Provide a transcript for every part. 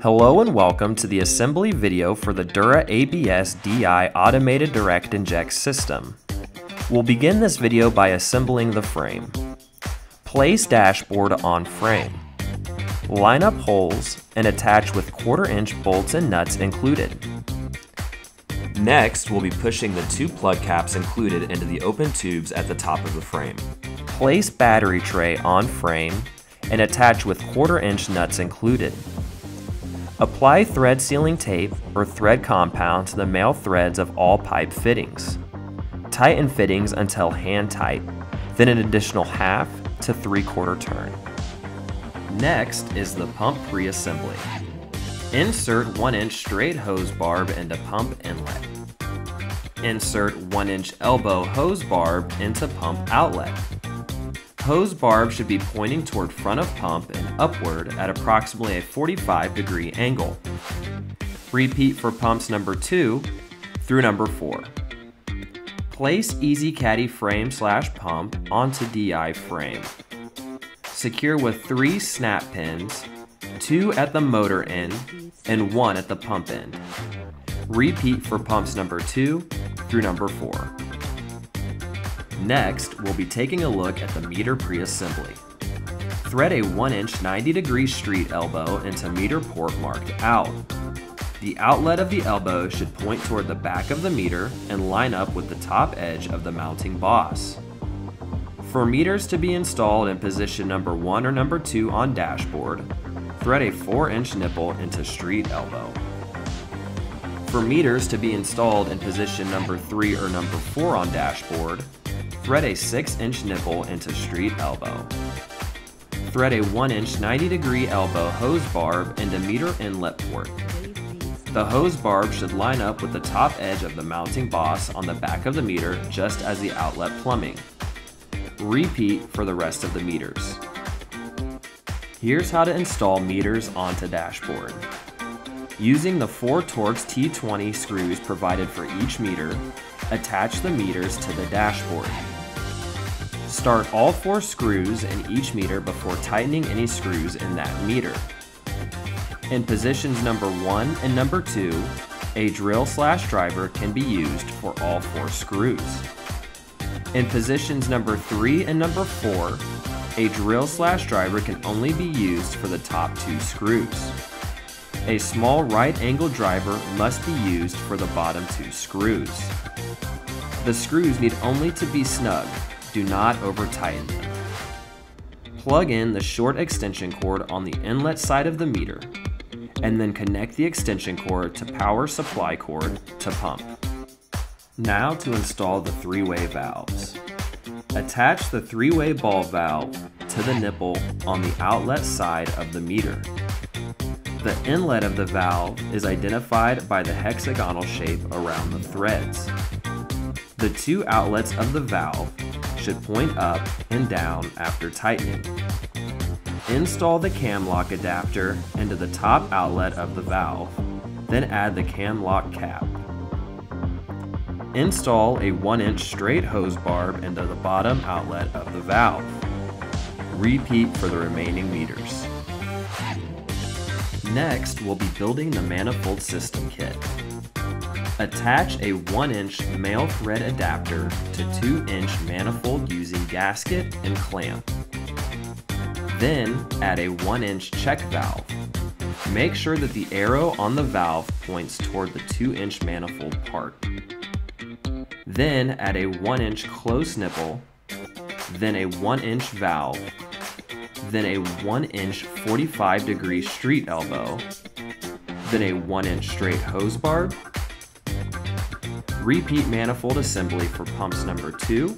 Hello and welcome to the assembly video for the Dura ABS DI Automated Direct Inject System. We'll begin this video by assembling the frame. Place dashboard on frame. Line up holes and attach with quarter inch bolts and nuts included. Next, we'll be pushing the two plug caps included into the open tubes at the top of the frame. Place battery tray on frame and attach with quarter inch nuts included. Apply thread sealing tape or thread compound to the male threads of all pipe fittings. Tighten fittings until hand tight, then an additional half to 3 quarter turn. Next is the pump pre-assembly. Insert 1 inch straight hose barb into pump inlet. Insert 1 inch elbow hose barb into pump outlet. Hose barb should be pointing toward front of pump and upward at approximately a 45 degree angle. Repeat for pumps number 2 through number 4. Place Easy Caddy frame slash pump onto DI frame. Secure with three snap pins, two at the motor end and one at the pump end. Repeat for pumps number 2 through number 4. Next, we'll be taking a look at the meter pre-assembly. Thread a 1 inch 90 degree street elbow into meter port marked out. The outlet of the elbow should point toward the back of the meter and line up with the top edge of the mounting boss. For meters to be installed in position number 1 or number 2 on dashboard, thread a 4 inch nipple into street elbow. For meters to be installed in position number 3 or number 4 on dashboard, Thread a 6 inch nipple into street elbow. Thread a 1 inch 90 degree elbow hose barb into meter inlet port. The hose barb should line up with the top edge of the mounting boss on the back of the meter just as the outlet plumbing. Repeat for the rest of the meters. Here's how to install meters onto dashboard. Using the 4 Torx T20 screws provided for each meter, attach the meters to the dashboard. Start all four screws in each meter before tightening any screws in that meter. In positions number 1 and number 2, a drill slash driver can be used for all four screws. In positions number 3 and number 4, a drill slash driver can only be used for the top two screws. A small right angle driver must be used for the bottom two screws. The screws need only to be snug do not over tighten them. Plug in the short extension cord on the inlet side of the meter, and then connect the extension cord to power supply cord to pump. Now to install the three-way valves. Attach the three-way ball valve to the nipple on the outlet side of the meter. The inlet of the valve is identified by the hexagonal shape around the threads. The two outlets of the valve should point up and down after tightening. Install the cam lock adapter into the top outlet of the valve, then add the cam lock cap. Install a 1 inch straight hose barb into the bottom outlet of the valve. Repeat for the remaining meters. Next, we'll be building the manifold system kit. Attach a 1 inch male thread adapter to 2 inch manifold using gasket and clamp. Then add a 1 inch check valve. Make sure that the arrow on the valve points toward the 2 inch manifold part. Then add a 1 inch close nipple, then a 1 inch valve, then a 1 inch 45 degree street elbow, then a 1 inch straight hose barb, repeat manifold assembly for pumps number 2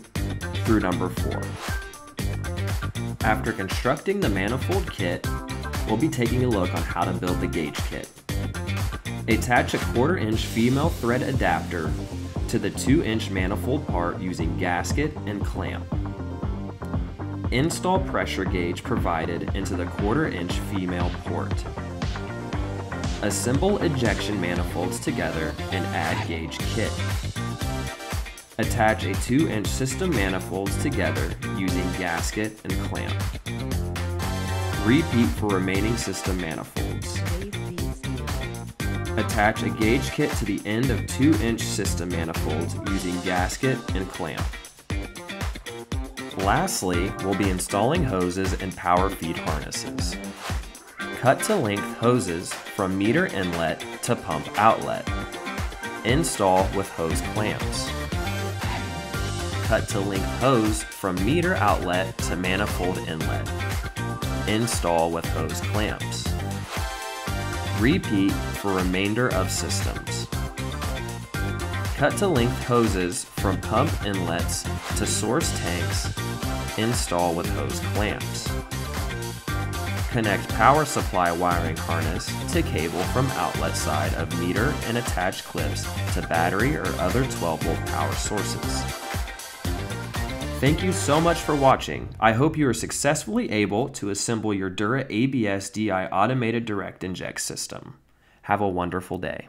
through number 4. After constructing the manifold kit, we'll be taking a look on how to build the gauge kit. Attach a quarter inch female thread adapter to the 2 inch manifold part using gasket and clamp. Install pressure gauge provided into the quarter inch female port. Assemble injection manifolds together and add gauge kit. Attach a 2-inch system manifolds together using gasket and clamp. Repeat for remaining system manifolds. Attach a gauge kit to the end of 2 inch system manifolds using gasket and clamp. Lastly, we'll be installing hoses and power feed harnesses. Cut to length hoses from meter inlet to pump outlet. Install with hose clamps. Cut to length hose from meter outlet to manifold inlet. Install with hose clamps. Repeat for remainder of systems. Cut to length hoses from pump inlets to source tanks. Install with hose clamps. Connect power supply wiring harness to cable from outlet side of meter and attach clips to battery or other 12 volt power sources. Thank you so much for watching. I hope you are successfully able to assemble your Dura ABS DI automated direct inject system. Have a wonderful day.